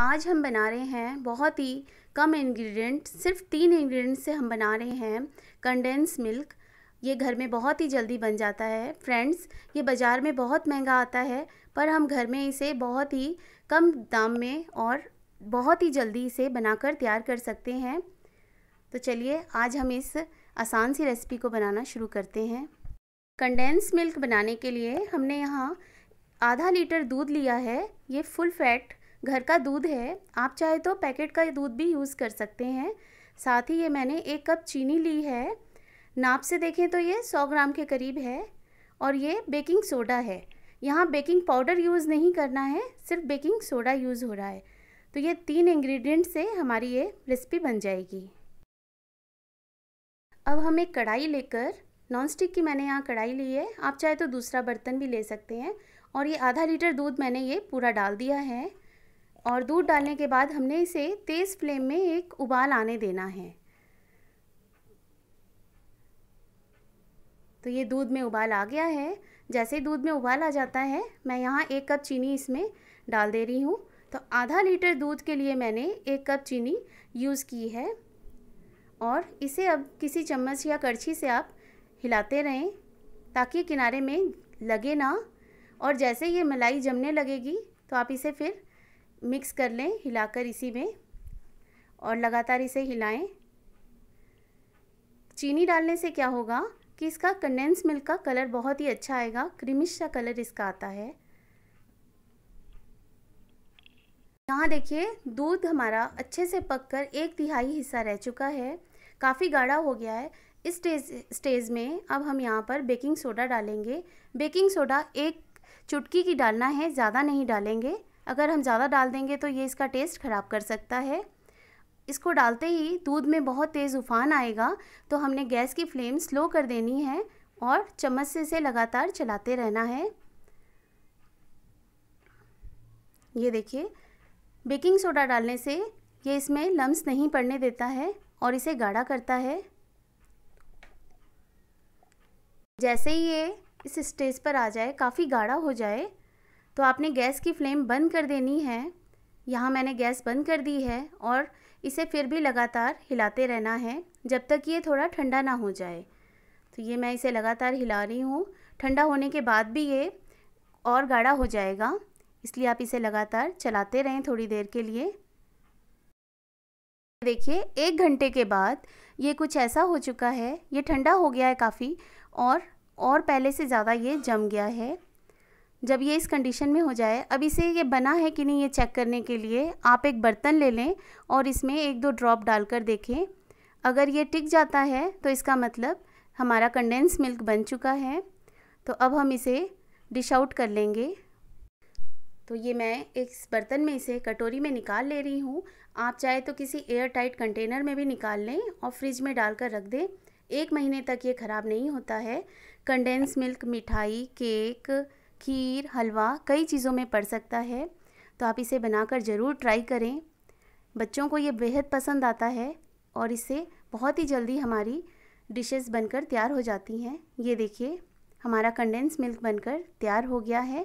आज हम बना रहे हैं बहुत ही कम इंग्रेडिएंट सिर्फ़ तीन इंग्रेडिएंट से हम बना रहे हैं कंडेंस मिल्क ये घर में बहुत ही जल्दी बन जाता है। फ्रेंड्स ये बाज़ार में बहुत महँगा आता है, पर हम घर में इसे बहुत ही कम दाम में और बहुत ही जल्दी इसे बनाकर तैयार कर सकते हैं। तो चलिए, आज हम इस आसान सी रेसिपी को बनाना शुरू करते हैं। कंडेंस मिल्क बनाने के लिए हमने यहाँ आधा लीटर दूध लिया है। ये फुल फैट घर का दूध है। आप चाहे तो पैकेट का दूध भी यूज़ कर सकते हैं। साथ ही ये मैंने एक कप चीनी ली है। नाप से देखें तो ये सौ ग्राम के करीब है और ये बेकिंग सोडा है। यहाँ बेकिंग पाउडर यूज़ नहीं करना है, सिर्फ़ बेकिंग सोडा यूज़ हो रहा है। तो ये तीन इंग्रेडिएंट से हमारी ये रेसिपी बन जाएगी। अब हम एक कढ़ाई लेकर नॉन स्टिक की मैंने यहाँ कढ़ाई ली है। आप चाहे तो दूसरा बर्तन भी ले सकते हैं और ये आधा लीटर दूध मैंने ये पूरा डाल दिया है। और दूध डालने के बाद हमने इसे तेज़ फ्लेम में एक उबाल आने देना है। तो ये दूध में उबाल आ गया है। जैसे ही दूध में उबाल आ जाता है, मैं यहाँ एक कप चीनी इसमें डाल दे रही हूँ। तो आधा लीटर दूध के लिए मैंने एक कप चीनी यूज़ की है। और इसे अब किसी चम्मच या करछी से आप हिलाते रहें, ताकि किनारे में लगे ना। और जैसे ये मलाई जमने लगेगी तो आप इसे फिर मिक्स कर लें, हिलाकर इसी में और लगातार इसे हिलाएँ। चीनी डालने से क्या होगा कि इसका कंडेंस मिल्क का कलर बहुत ही अच्छा आएगा क्रीमिश सा कलर इसका आता है। यहाँ देखिए, दूध हमारा अच्छे से पककर एक तिहाई हिस्सा रह चुका है। काफ़ी गाढ़ा हो गया है। इस स्टेज स्टेज में अब हम यहाँ पर बेकिंग सोडा डालेंगे। बेकिंग सोडा एक चुटकी की डालना है, ज़्यादा नहीं डालेंगे। अगर हम ज़्यादा डाल देंगे तो ये इसका टेस्ट ख़राब कर सकता है। इसको डालते ही दूध में बहुत तेज़ उफान आएगा तो हमने गैस की फ्लेम स्लो कर देनी है और चम्मच से इसे लगातार चलाते रहना है। ये देखिए, बेकिंग सोडा डालने से ये इसमें लम्स नहीं पड़ने देता है और इसे गाढ़ा करता है। जैसे ही ये इस स्टेज पर आ जाए, काफ़ी गाढ़ा हो जाए तो आपने गैस की फ्लेम बंद कर देनी है। यहाँ मैंने गैस बंद कर दी है और इसे फिर भी लगातार हिलाते रहना है, जब तक ये थोड़ा ठंडा ना हो जाए। तो ये मैं इसे लगातार हिला रही हूँ। ठंडा होने के बाद भी ये और गाढ़ा हो जाएगा, इसलिए आप इसे लगातार चलाते रहें थोड़ी देर के लिए। देखिए, एक घंटे के बाद ये कुछ ऐसा हो चुका है, ये ठंडा हो गया है काफ़ी और और पहले से ज़्यादा ये जम गया है। जब ये इस कंडीशन में हो जाए, अब इसे ये बना है कि नहीं ये चेक करने के लिए, आप एक बर्तन ले लें और इसमें एक दो ड्रॉप डालकर देखें। अगर ये टिक जाता है तो इसका मतलब हमारा कंडेंस मिल्क बन चुका है। तो अब हम इसे डिश आउट कर लेंगे। तो ये मैं एक बर्तन में इसे कटोरी में निकाल ले रही हूँ। आप चाहे तो किसी एयर टाइट कंटेनर में भी निकाल लें और फ्रिज में डालकर रख दें। एक महीने तक ये ख़राब नहीं होता है। कंडेंस मिल्क मिठाई केक खीर, हलवा कई चीज़ों में पड़ सकता है तो आप इसे बनाकर ज़रूर ट्राई करें। बच्चों को ये बेहद पसंद आता है और इससे बहुत ही जल्दी हमारी डिशेस बनकर तैयार हो जाती हैं। ये देखिए, हमारा कंडेंस मिल्क बनकर तैयार हो गया है।